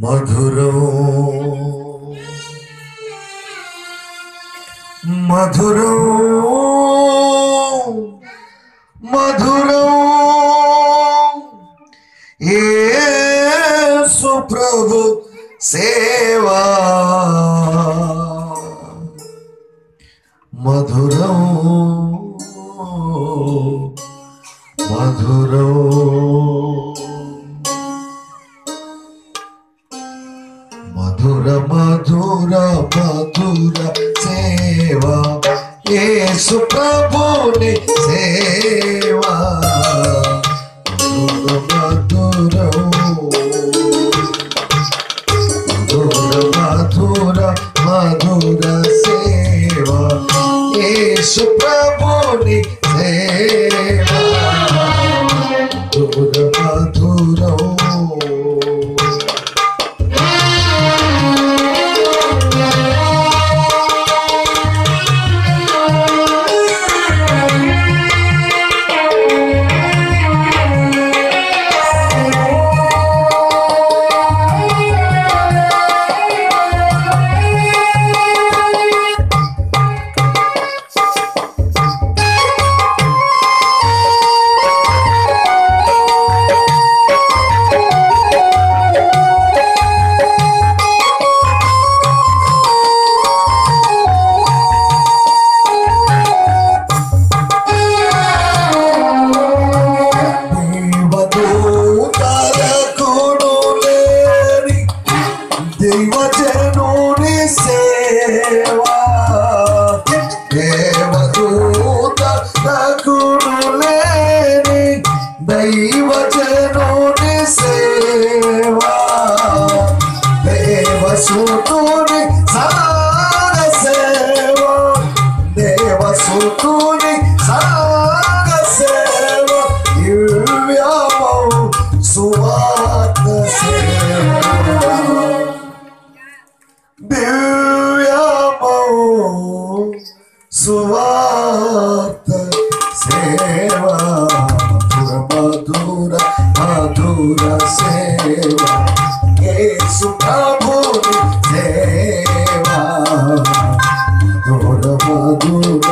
మధురం. మధురం. మధురం. ఏ సుప్రభు సేవా. మధురం. మధురం. యేసు ప్రభుని దైవజనుని సేవా దేవసుతుని సాగ మధుర మధుర సేవ యేసు ప్రభుని సేవ. మధుర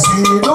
Si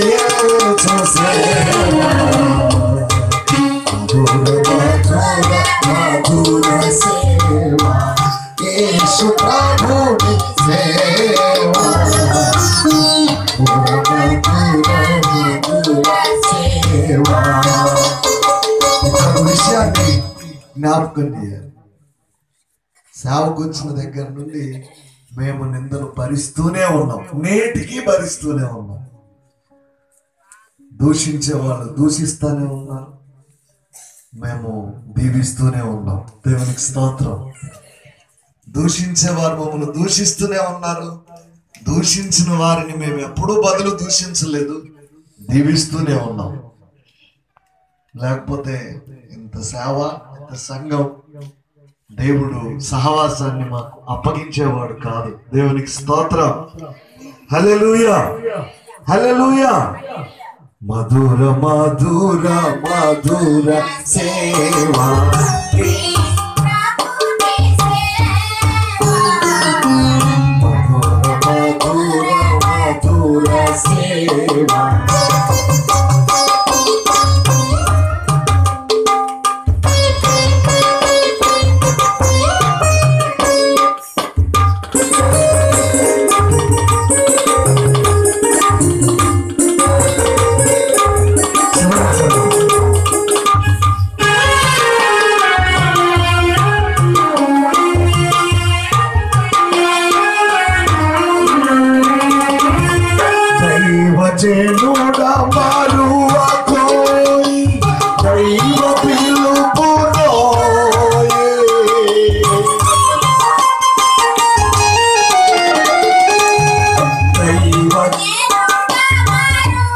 చేయవచ్చు సేవ యేసు ప్రభుని విషయాన్ని జ్ఞాపకం చేయాలి దగ్గర నుండి మేము నిందలు భరిస్తూనే ఉన్నాం నేటికి భరిస్తూనే ఉన్నాం దూషించే వాళ్ళు దూషిస్తూనే ఉన్నారు. మేము దీవిస్తూనే ఉన్నాం. దేవునికి స్తోత్రం. దూషించే వారు మమ్మల్ని దూషిస్తూనే ఉన్నారు. దూషించిన వారిని మేము ఎప్పుడూ బదులు దూషించలేదు. దీవిస్తూనే ఉన్నాం. లేకపోతే ఇంత సేవ ఇంత సంఘం దేవుడు సహవాసాన్ని మాకు అప్పగించేవాడు కాదు. దేవునికి స్తోత్రం. హలే హల్లెలూయా! మధుర మధుర మధుర సేవా. మధుర మధుర మధుర సేవా. Camaro amor.